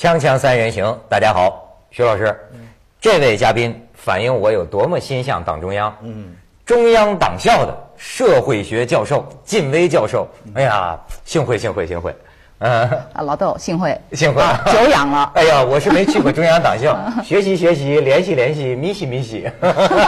锵锵三人行，大家好，徐老师，这位嘉宾反映我有多么心向党中央。嗯，中央党校的社会学教授靳薇教授，哎呀，幸会幸会幸会，嗯，啊，老豆幸会。幸会，久仰了。哎呀，我是没去过中央党校，学习学习，联系联系，咪西咪西，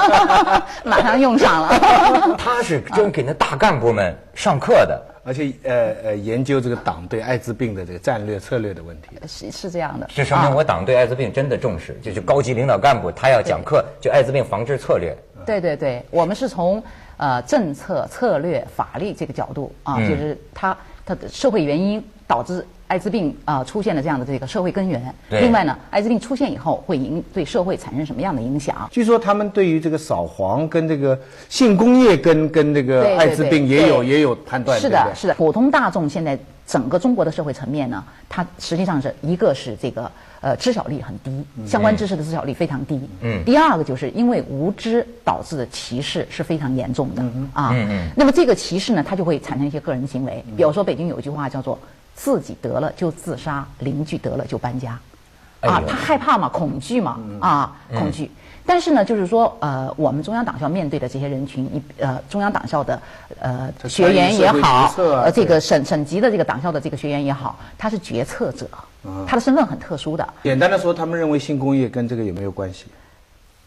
马上用上了。他是专给那大干部们上课的。而且，呃呃，研究这个党对艾滋病的这个战略策略的问题，是是这样的。这说明我党对艾滋病真的重视，就是高级领导干部他要讲课，就艾滋病防治策略。对对对，我们是从呃政策、策略、法律这个角度啊，就是它它的社会原因导致。艾滋病啊出现了这样的这个社会根源。另外呢，艾滋病出现以后会影对社会产生什么样的影响？据说他们对于这个扫黄跟这个性工业跟跟这个艾滋病也有也有判断。是的，是的。普通大众现在整个中国的社会层面呢，它实际上是一个是这个呃知晓率很低，相关知识的知晓率非常低。嗯。第二个就是因为无知导致的歧视是非常严重的啊。嗯嗯。那么这个歧视呢，它就会产生一些个人行为，比如说北京有一句话叫做。自己得了就自杀，邻居得了就搬家，啊，他害怕嘛，恐惧嘛，啊，恐惧。但是呢，就是说，呃，我们中央党校面对的这些人群，一呃，中央党校的呃学员也好，呃，这个省省级的这个党校的这个学员也好，他是决策者，他的身份很特殊的。简单的说，他们认为性工业跟这个有没有关系？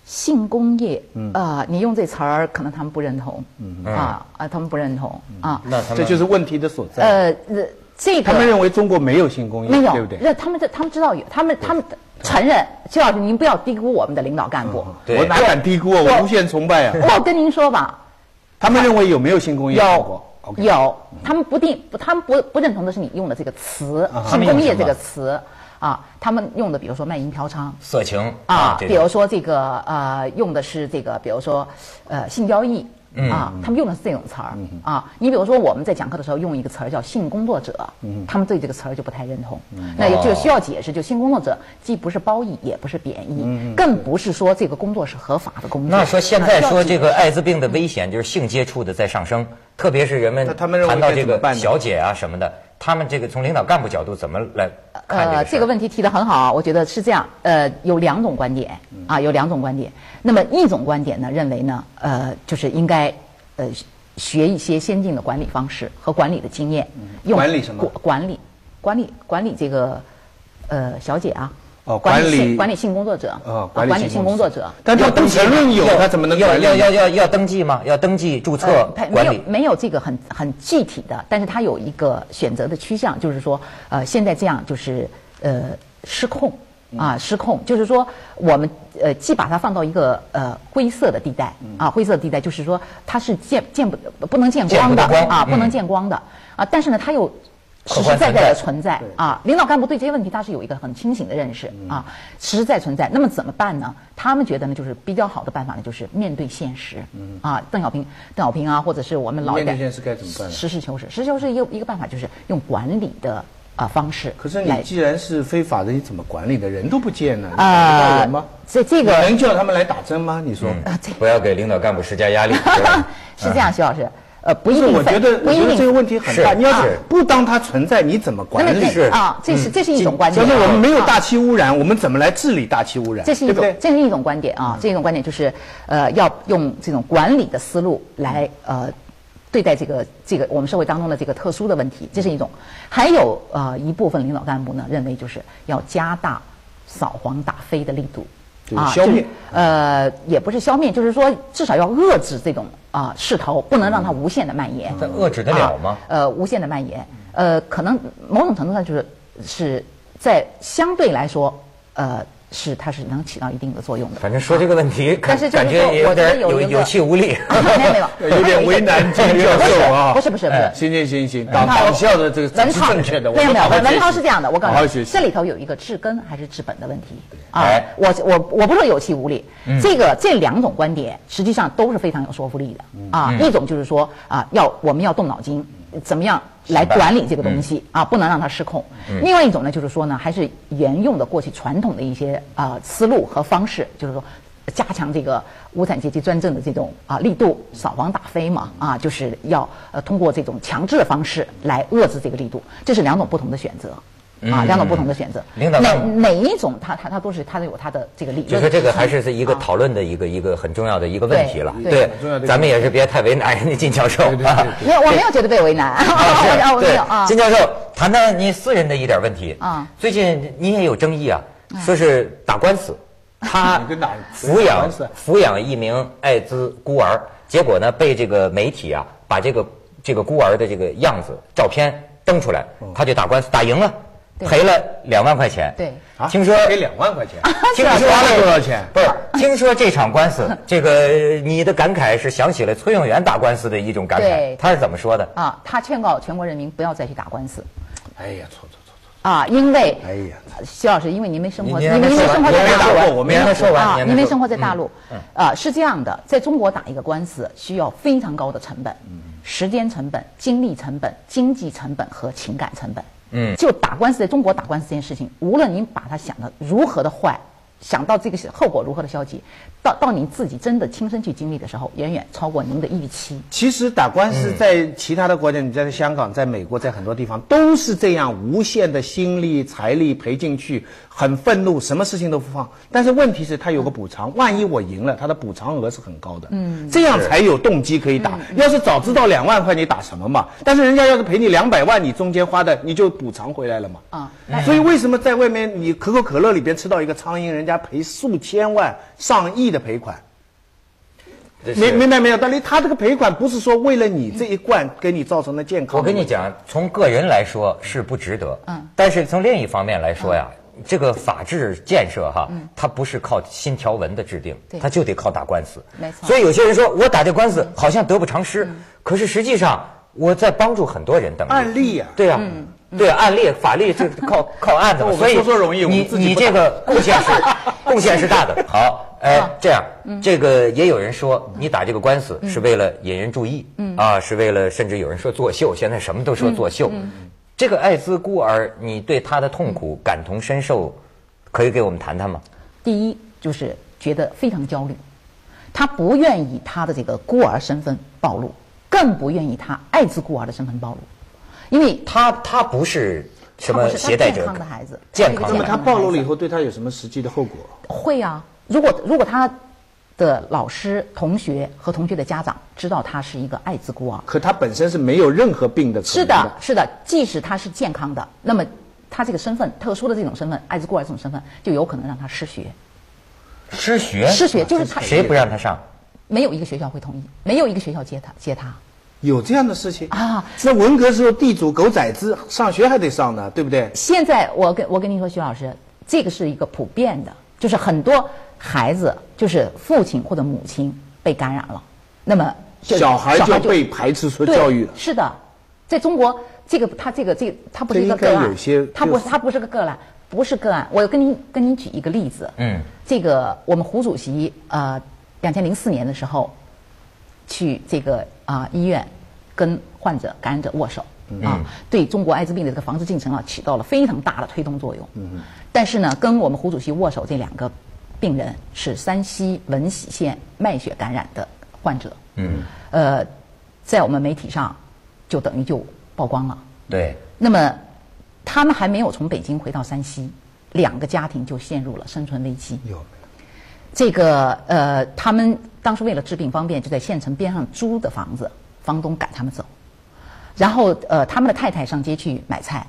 性工业，啊，你用这词儿，可能他们不认同，啊啊，他们不认同啊。那这就是问题的所在。呃。这个他们认为中国没有性工业，对不对？那他们这他们知道有，他们他们承认。邱老师，您不要低估我们的领导干部。我哪敢低估啊？我无限崇拜啊！我跟您说吧，他们认为有没有性工业？有，有。他们不定，他们不不认同的是你用的这个词“性工业”这个词啊。他们用的，比如说卖淫嫖娼、色情啊，比如说这个呃，用的是这个，比如说呃，性交易。啊，他们用的是这种词儿啊。你比如说，我们在讲课的时候用一个词儿叫性工作者，他们对这个词儿就不太认同。那就需要解释，就性工作者既不是褒义，也不是贬义，更不是说这个工作是合法的工作。那说现在说这个艾滋病的危险就是性接触的在上升，特别是人们谈到这个小姐啊什么的。他们这个从领导干部角度怎么来看这个？这个问题提的很好，我觉得是这样。呃，有两种观点啊，有两种观点。那么一种观点呢，认为呢，呃，就是应该呃学一些先进的管理方式和管理的经验，用管理什么？管理管理管理这个呃小姐啊。哦，管理管理性工作者啊，管理性工作者，但他不承认有，他怎么能要要要要要登记吗？要登记注册没有？没有这个很很具体的，但是他有一个选择的趋向，就是说，呃，现在这样就是呃失控啊，失控，就是说我们呃既把它放到一个呃灰色的地带啊，灰色地带就是说它是见见不不能见光的啊，不能见光的啊，但是呢，它又。实实在在的存在啊！领导干部对这些问题他是有一个很清醒的认识啊，实实在存在。那么怎么办呢？他们觉得呢，就是比较好的办法呢，就是面对现实。嗯啊，邓小平、邓小平啊，或者是我们老面对现实该怎么办？实事求是，实事求是一个一个办法，就是用管理的啊方式。可是你既然是非法的，你怎么管理的？人都不见了，啊？到人吗？这这个能叫他们来打针吗？你说？不要给领导干部施加压力。是这样，徐老师。呃，不一定。我觉得，我觉得这个问题很大。你要是不当它存在，你怎么管理？是啊，这是这是一种观点。就是我们没有大气污染，我们怎么来治理大气污染？这是一种，这是一种观点啊。这种观点就是，呃，要用这种管理的思路来呃对待这个这个我们社会当中的这个特殊的问题。这是一种。还有呃一部分领导干部呢，认为就是要加大扫黄打非的力度。啊，消灭，呃，也不是消灭，就是说至少要遏制这种啊势头，不能让它无限的蔓延。这遏制得了吗？呃，无限的蔓延，呃，可能某种程度上就是是在相对来说，呃。是，它是能起到一定的作用的。反正说这个问题，但是感觉有点有有气无力，没 有没有，有点为难 教授啊。不是不是不是，行行行行，党党校的这个是正确的，没有没有，文涛是这样的，我告诉你，这里头有一个治根还是治本的问题啊。我我我不说有气无力，这个这两种观点实际上都是非常有说服力的啊。一种就是说啊，要我们要动脑筋。怎么样来管理这个东西啊？不能让它失控。另外一种呢，就是说呢，还是沿用的过去传统的一些啊思路和方式，就是说加强这个无产阶级专政的这种啊力度，扫黄打非嘛啊，就是要呃通过这种强制的方式来遏制这个力度。这是两种不同的选择。啊，两种不同的选择。领导哪哪一种，他他他都是他都有他的这个理论。就说这个还是是一个讨论的一个一个很重要的一个问题了。对，咱们也是别太为难人家金教授啊。没有，我没有觉得被为难。我没有啊。金教授，谈谈您私人的一点问题啊。最近您也有争议啊，说是打官司，他抚养抚养一名艾滋孤儿，结果呢被这个媒体啊把这个这个孤儿的这个样子照片登出来，他就打官司打赢了。赔了两万块钱，对，听说赔两万块钱，听说花了多少钱？不是，听说这场官司，这个你的感慨是想起了崔永元打官司的一种感慨。他是怎么说的？啊，他劝告全国人民不要再去打官司。哎呀，错错错错！啊，因为哎呀，徐老师，因为您没生活，您没生活在大陆，我没说完，您没生活在大陆。啊，是这样的，在中国打一个官司需要非常高的成本，时间成本、精力成本、经济成本和情感成本。就打官司，在中国打官司这件事情，无论您把它想的如何的坏。想到这个后果如何的消极，到到您自己真的亲身去经历的时候，远远超过您的预期。其实打官司在其他的国家，你在香港、在美国，在很多地方都是这样，无限的心力、财力赔进去，很愤怒，什么事情都不放。但是问题是，他有个补偿，万一我赢了，他的补偿额是很高的。嗯，这样才有动机可以打。要是早知道两万块，你打什么嘛？但是人家要是赔你两百万，你中间花的你就补偿回来了嘛。啊，所以为什么在外面你可口可乐里边吃到一个苍蝇，人家？赔数千万、上亿的赔款，明明白没有？但是他这个赔款不是说为了你这一罐给你造成的健康。我跟你讲，从个人来说是不值得，嗯，但是从另一方面来说呀，这个法治建设哈，它不是靠新条文的制定，它就得靠打官司。没错。所以有些人说我打这官司好像得不偿失，可是实际上我在帮助很多人等案例呀，对呀。对案例法律是靠 靠案子，所以你你这个贡献是 贡献是大的。好，哎，这样，这个也有人说你打这个官司是为了引人注意，啊，是为了甚至有人说作秀，现在什么都说作秀。这个艾滋孤儿，你对他的痛苦感同身受，可以给我们谈谈吗？第一就是觉得非常焦虑，他不愿意他的这个孤儿身份暴露，更不愿意他艾滋孤儿的身份暴露。因为他他不是什么携带者，健康的孩子，健康。那么他暴露了以后，对他有什么实际的后果？会啊，如果如果他的老师、同学和同学的家长知道他是一个艾滋孤儿，可他本身是没有任何病的。是的，是的，即使他是健康的，那么他这个身份特殊的这种身份，艾滋孤儿这种身份，就有可能让他失学。失学？失学就是他谁不让他上？没有一个学校会同意，没有一个学校接他接他。有这样的事情啊？那文革时候地主狗崽子上学还得上呢，对不对？现在我跟我跟您说，徐老师，这个是一个普遍的，就是很多孩子就是父亲或者母亲被感染了，那么小孩就被排斥说教育了。是的，在中国，这个他这个这他不是一个个案，他不是他不是个个案，不是个案。我跟您跟您举一个例子，嗯，这个我们胡主席呃，两千零四年的时候。去这个啊医院，跟患者感染者握手啊，对中国艾滋病的这个防治进程啊起到了非常大的推动作用。嗯但是呢，跟我们胡主席握手这两个病人是山西闻喜县卖血感染的患者。嗯。呃，在我们媒体上，就等于就曝光了。对。那么，他们还没有从北京回到山西，两个家庭就陷入了生存危机。有。这个呃，他们当时为了治病方便，就在县城边上租的房子，房东赶他们走，然后呃，他们的太太上街去买菜，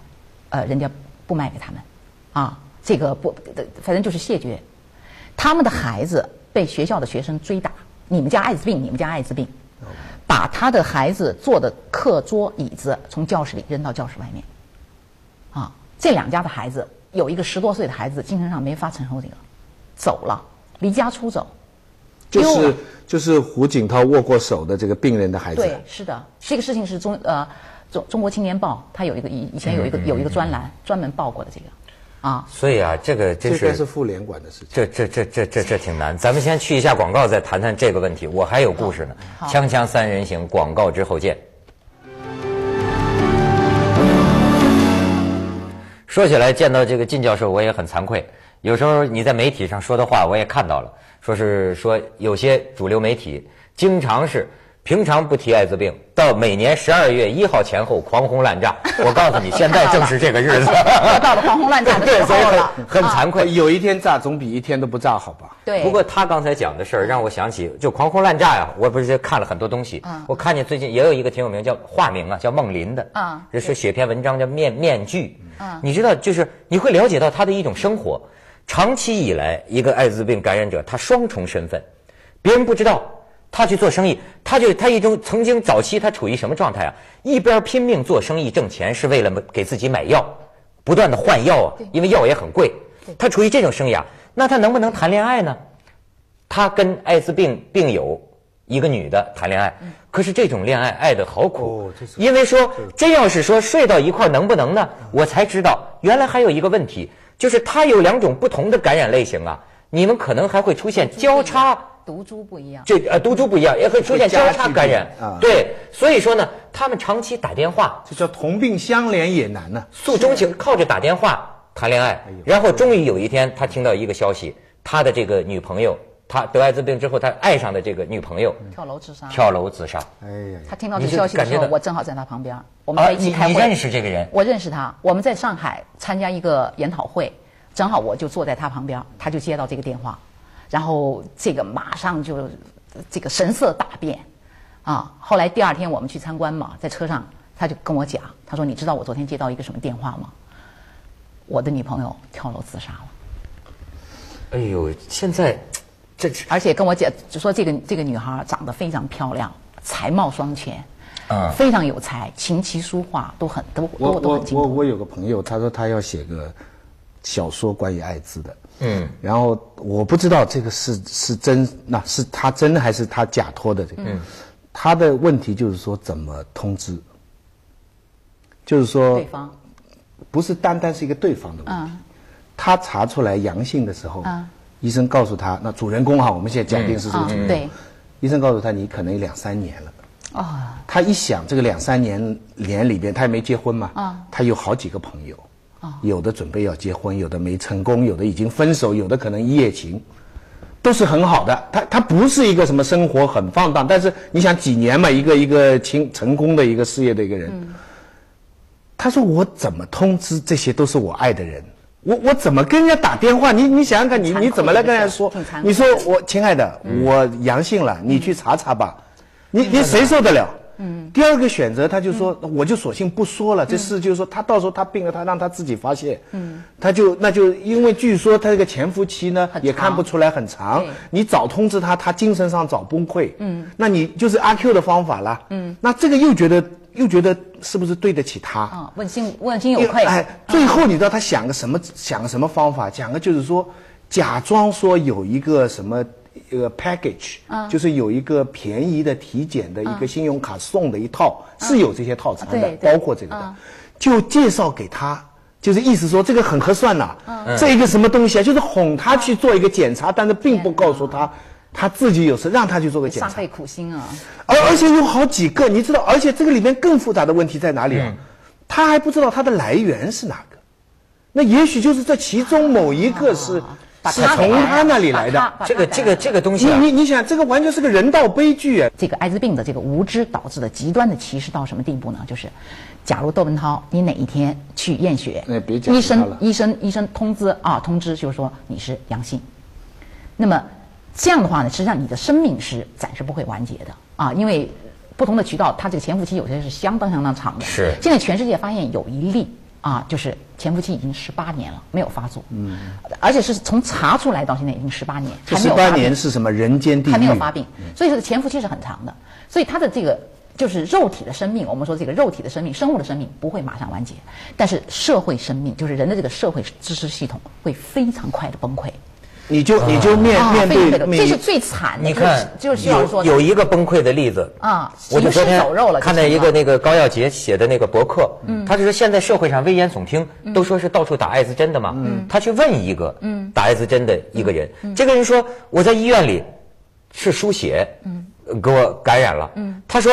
呃，人家不卖给他们，啊，这个不，反正就是谢绝。他们的孩子被学校的学生追打，你们家艾滋病，你们家艾滋病，把他的孩子坐的课桌椅子从教室里扔到教室外面，啊，这两家的孩子有一个十多岁的孩子精神上没法承受这个，走了。离家出走，就是就是胡锦涛握过手的这个病人的孩子。对，是的，这个事情是中呃中中国青年报，他有一个以以前有一个有一个专栏专门报过的这个，啊。所以啊，这个这是是妇联管的事情。这这这这这这挺难。咱们先去一下广告，再谈谈这个问题。我还有故事呢。锵锵三人行，广告之后见。说起来，见到这个靳教授，我也很惭愧。有时候你在媒体上说的话，我也看到了，说是说有些主流媒体经常是平常不提艾滋病，到每年十二月一号前后狂轰滥炸。我告诉你，现在正是这个日子，到了狂轰滥炸的 时候了，很惭愧。有一天炸总比一天都不炸好吧？对。不过他刚才讲的事儿让我想起，就狂轰滥炸呀。我不是看了很多东西，我看见最近也有一个挺有名，叫化名啊，叫孟林的啊，是写篇文章叫《面面具》。嗯，你知道，就是你会了解到他的一种生活。长期以来，一个艾滋病感染者，他双重身份，别人不知道。他去做生意，他就他一种曾经早期他处于什么状态啊？一边拼命做生意挣钱，是为了给自己买药，不断的换药啊，因为药也很贵。他处于这种生涯，那他能不能谈恋爱呢？他跟艾滋病病友一个女的谈恋爱，可是这种恋爱爱的好苦，因为说真要是说睡到一块能不能呢？我才知道原来还有一个问题，就是他有两种不同的感染类型啊，你们可能还会出现交叉。毒株不一样，这呃毒株不一样，也会出现交叉感染啊。对，所以说呢，他们长期打电话，这叫同病相怜也难呢。诉衷情，靠着打电话谈恋爱，然后终于有一天，他听到一个消息，他的这个女朋友，他得艾滋病之后，他爱上的这个女朋友跳楼自杀，跳楼自杀。哎呀，他听到这消息的时候，我正好在他旁边，我们在一起开会。你认识这个人？我认识他，我们在上海参加一个研讨会，正好我就坐在他旁边，他就接到这个电话，然后这个马上就。这个神色大变，啊！后来第二天我们去参观嘛，在车上他就跟我讲，他说：“你知道我昨天接到一个什么电话吗？我的女朋友跳楼自杀了。”哎呦，现在这而且跟我讲，就说这个这个女孩长得非常漂亮，才貌双全，啊，非常有才，琴棋书画都很都都都很精通。我我我有个朋友，他说他要写个小说关于艾滋的。嗯，然后我不知道这个是是真，那是他真还是他假托的这个？嗯，他的问题就是说怎么通知，就是说对方不是单单是一个对方的问题，他查出来阳性的时候，医生告诉他，那主人公哈，我们现在假定是这个主人公，医生告诉他你可能有两三年了，啊，他一想这个两三年年里边他也没结婚嘛，啊，他有好几个朋友。有的准备要结婚，有的没成功，有的已经分手，有的可能一夜情，都是很好的。他他不是一个什么生活很放荡，但是你想几年嘛，一个一个成成功的一个事业的一个人，他说我怎么通知这些都是我爱的人，我我怎么跟人家打电话？你你想想看，你你怎么来跟人家说？你说我亲爱的，我阳性了，你去查查吧，你你谁受得了？嗯，第二个选择，他就说，我就索性不说了。这事就是说，他到时候他病了，他让他自己发泄。嗯，他就那就因为据说他这个潜伏期呢也看不出来很长，你早通知他，他精神上早崩溃。嗯，那你就是阿 Q 的方法了。嗯，那这个又觉得又觉得是不是对得起他？啊，问心问心有愧。哎，最后你知道他想个什么？想个什么方法？讲个就是说，假装说有一个什么。一个 package，就是有一个便宜的体检的一个信用卡送的一套，是有这些套餐的，包括这个的，就介绍给他，就是意思说这个很合算呐，这一个什么东西啊，就是哄他去做一个检查，但是并不告诉他他自己有事，让他去做个检查，煞费苦心啊，而而且有好几个，你知道，而且这个里面更复杂的问题在哪里啊？他还不知道它的来源是哪个，那也许就是这其中某一个是。是从他那里来的，这个这个这个东西，你你你想，这个完全是个人道悲剧啊！这个艾滋病的这个无知导致的极端的歧视到什么地步呢？就是，假如窦文涛，你哪一天去验血，医生医生医生通知啊，通知就是说你是阳性，那么这样的话呢，实际上你的生命是暂时不会完结的啊，因为不同的渠道，它这个潜伏期有些是相当相当长的。是。现在全世界发现有一例。啊，就是潜伏期已经十八年了，没有发作，嗯，而且是从查出来到现在已经十八年，十八年是什么人间地狱？还没有发病，所以说潜伏期是很长的，所以它的这个就是肉体的生命，我们说这个肉体的生命、生物的生命不会马上完结，但是社会生命，就是人的这个社会知识系统会非常快的崩溃。你就你就面面对，这是最惨的。你看，就是有有一个崩溃的例子啊，我就昨天看到一个那个高耀杰写的那个博客，他就说现在社会上危言耸听，都说是到处打艾滋针的嘛。他去问一个打艾滋针的一个人，这个人说我在医院里是输血，给我感染了。他说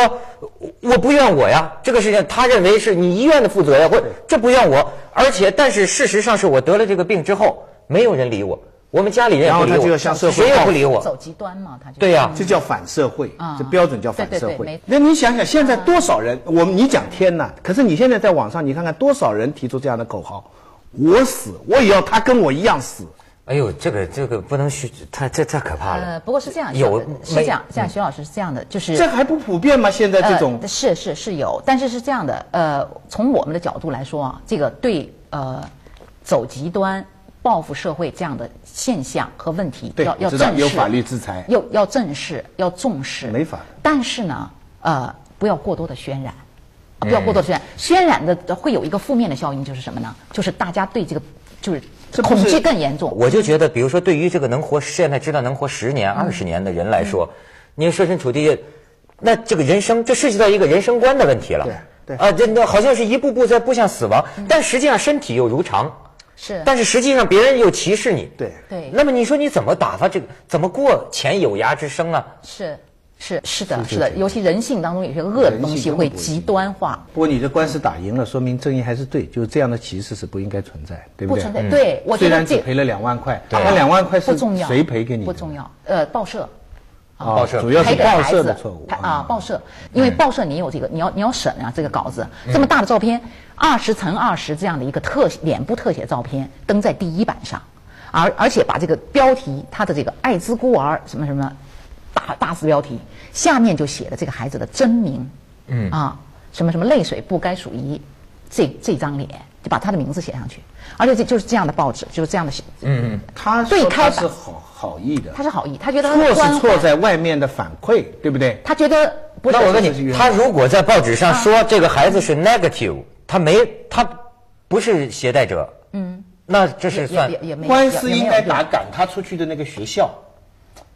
我不怨我呀，这个事情他认为是你医院的负责呀，或这不怨我，而且但是事实上是我得了这个病之后，没有人理我。我们家里人然后他就要向社会谁也不理我。走极端嘛，他就对呀这叫反社会啊，这标准叫反社会对对对。那你想想，现在多少人？我们你讲天呐，可是你现在在网上，你看看多少人提出这样的口号：我死，我也要他跟我一样死。哎呦，这个这个不能虚，太这太可怕了。呃，不过是这样，有没是这样，这样，徐老师是这样的，就是这还不普遍吗？现在这种呃、是是是有，但是是这样的，呃，从我们的角度来说啊，这个对呃走极端、报复社会这样的现象和问题，要要正视，有法律制裁要要正视，要重视，没法但是呢，呃，不要过多的渲染。啊不要过多的渲染，渲染的会有一个负面的效应，就是什么呢？就是大家对这个就是恐惧更严重。我就觉得，比如说，对于这个能活现在知道能活十年、嗯二十年的人来说，你设身处地，那这个人生，这涉及到一个人生观的问题了。对对啊，这那好像是一步步在步向死亡，但实际上身体又如常。是但是实际上别人又歧视你。对对那么你说你怎么打发这个？怎么过前有涯之生啊？是是是的，是是的，尤其人性当中有些恶的东西会会极端化。不过你这官司打赢了，说明正义还是对，就是这样的歧视是不应该存在，对对？不存在。对，我觉虽然只赔了两万块，对那两万块是不重要，谁赔给你的？不重要。呃，报社啊报社主要是赔报社的错误啊，报社，因为报社你有这个，你要你要审啊这个稿子，这么大的照片，二十乘二十这样的一个特脸部特写照片登在第一版上，而而且把这个标题，他的这个艾滋孤儿什么什么大大字标题，下面就写了这个孩子的真名，嗯。啊，什么什么泪水不该属于这这张脸，就把他的名字写上去，而且这就是这样的报纸，就是这样的写，嗯，他说对开版他是好好意的，他是好意，他觉得他错是错在外面的反馈，对不对？他觉得不是那我问你，他如果在报纸上说这个孩子是 negative，他没他不是携带者，嗯，那这是算也也没官司应该打赶他出去的那个学校。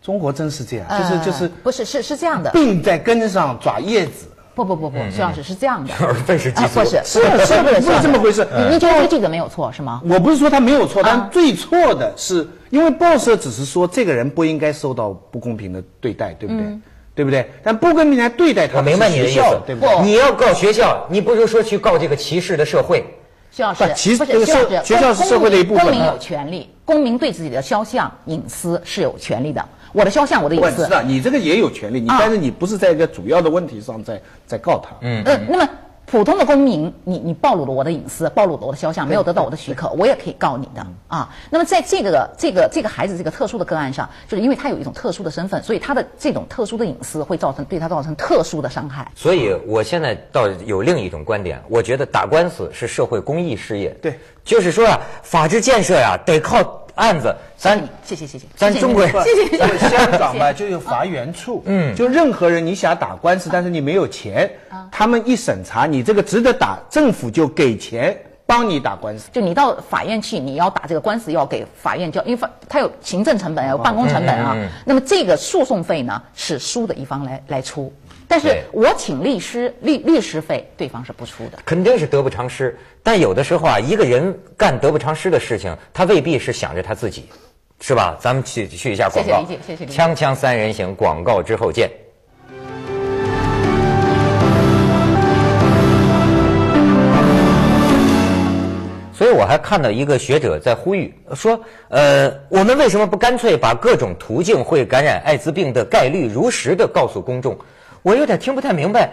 中国真是这样，就是呃就是不是是是这样的，病在根上爪叶子。不不不不，徐老师是这样的，耳背是激素啊不是是是不是不是这么回事你你觉得这个记者没有错是吗？我不是说他没有错，啊但最错的是，因为报社只是说这个人不应该受到不公平的对待，对不对？对不对？但不公平来对待他，我明白你的意思，对不对？你要告学校，你不如说去告这个歧视的社会。徐老师不其实不是这个徐老师社学校是社会的一部分啊公民有权利，公民对自己的肖像隐私是有权利的。我的肖像，我的隐私我知，道你这个也有权利，你啊但是你不是在一个主要的问题上在在告他。嗯，嗯，那么普通的公民，你你暴露了我的隐私，暴露了我的肖像，没有得到我的许可，我也可以告你的啊。那么在这个这个这个孩子这个特殊的个案上，就是因为他有一种特殊的身份，所以他的这种特殊的隐私会造成对他造成特殊的伤害。所以我现在倒有另一种观点，我觉得打官司是社会公益事业。对，就是说啊，法治建设呀、得靠案子。咱谢谢谢谢，咱中国人谢谢谢谢。香港嘛，就有法援处，嗯，就任何人你想打官司，但是你没有钱，他们一审查你这个值得打，政府就给钱帮你打官司。就你到法院去，你要打这个官司，要给法院交，因为法它有行政成本，有办公成本啊。那么这个诉讼费呢，是输的一方来来出，但是我请律师，律律师费对方是不出的。肯定是得不偿失。但有的时候啊，一个人干得不偿失的事情，他未必是想着他自己，是吧？咱们去去一下广告。谢谢理解谢谢理解锵锵三人行，广告之后见。所以我还看到一个学者在呼吁说，呃，我们为什么不干脆把各种途径会感染艾滋病的概率如实的告诉公众？我有点听不太明白，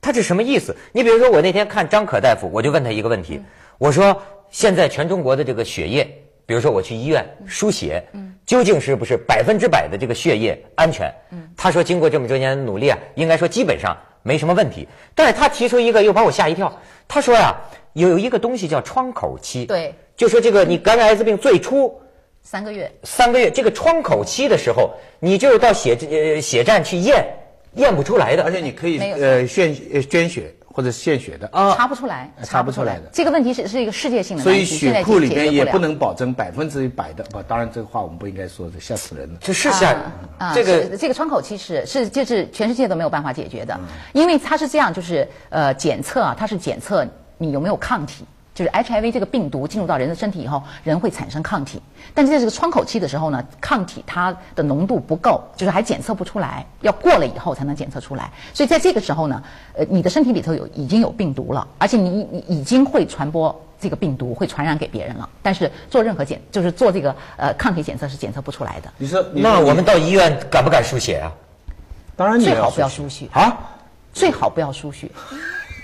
他是什么意思？你比如说，我那天看张可大夫，我就问他一个问题，我说现在全中国的这个血液，比如说我去医院输血，究竟是不是百分之百的这个血液安全？他说经过这么多年的努力啊，应该说基本上没什么问题。但是他提出一个又把我吓一跳，他说呀、有一个东西叫窗口期，对，就说这个你感染艾滋病最初三个月，三个月这个窗口期的时候，你就是到血呃血站去验，验不出来的，而且你可以呃献呃捐血或者献血的，啊查不出来，查不出来的。这个问题是是一个世界性的所以血库里面也不能保证百分之一百的。不，当然这个话我们不应该说的，吓死人了。这是吓啊，这个这个窗口期是是就是全世界都没有办法解决嗯。的，因为它是这样，就是呃检测啊，它是检测你有没有抗体。就是 HIV 这个病毒进入到人的身体以后，人会产生抗体，但是在这个窗口期的时候呢，抗体它的浓度不够，就是还检测不出来，要过了以后才能检测出来。所以在这个时候呢，呃，你的身体里头有已经有病毒了，而且你你已经会传播这个病毒，会传染给别人了。但是做任何检，就是做这个呃抗体检测是检测不出来的。你说，你那我们到医院敢不敢输血啊？当然你最好不要输输血啊。最好不要输血，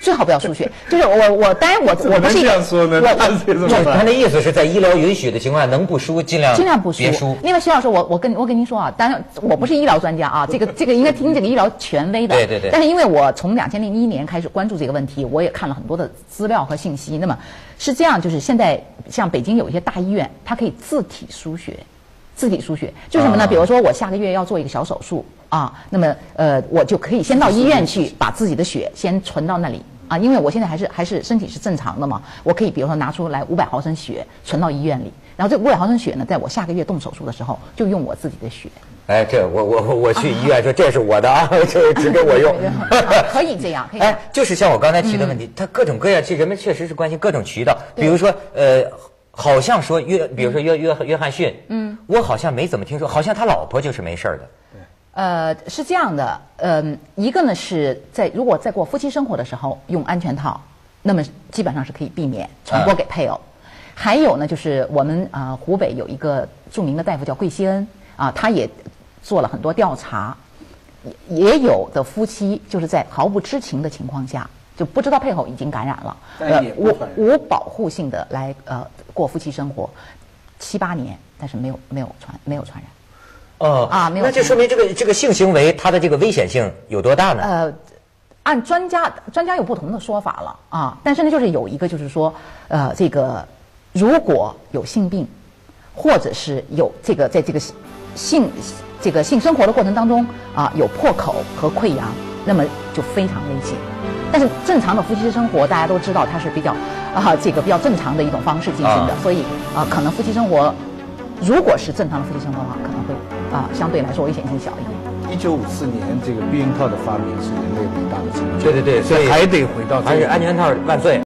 最好不要输血。就是我我当然我我不是这样说呢我那这怎么就办他那意思是在医疗允许的情况下，能不输尽量尽量不输。别输。因为徐老师，我我跟我跟您说啊，当然我不是医疗专家啊，这个这个应该听这个医疗权威的。对对对但是因为我从两千零一年开始关注这个问题，我也看了很多的资料和信息。那么是这样，就是现在像北京有一些大医院，它可以自体输血。自体输血。就是什么呢？啊。比如说我下个月要做一个小手术啊，那么呃，我就可以先到医院去把自己的血先存到那里。啊，因为我现在还是还是身体是正常的嘛，我可以比如说拿出来五百毫升血存到医院里，然后这五百毫升血呢，在我下个月动手术的时候就用我自己的血，哎，这我我我我去医院 说这是我的啊，这只给我用。啊。可以这样，可以哎，就是像我刚才提的问题，它各种各样，其实人们确实是关心各种渠道，比如说呃。好像说约，比如说约约约翰逊，嗯，我好像没怎么听说，好像他老婆就是没事儿的。呃，是这样的，嗯、一个呢是在如果在过夫妻生活的时候用安全套，那么基本上是可以避免传播给配偶。还有呢，就是我们啊、呃湖北有一个著名的大夫叫桂希恩啊、他也做了很多调查，也也有的夫妻就是在毫不知情的情况下，就不知道配偶已经感染了，但也无无保护性的来呃过夫妻生活七八年，但是没有没有传没有传染。哦啊没有那就说明这个这个性行为它的这个危险性有多大呢？呃，按专家专家有不同的说法了啊，但是呢，就是有一个就是说，呃，这个如果有性病，或者是有这个在这个性这个性生活的过程当中啊有破口和溃疡，那么就非常危险。但是正常的夫妻生活，大家都知道它是比较啊这个比较正常的一种方式进行的，啊所以啊可能夫妻生活如果是正常的夫妻生活的话，可能会啊相对来说危险性小一点。一九五四年这个避孕套的发明是人类伟大的成就。对对对，所以还得回到这个还是安全套万岁。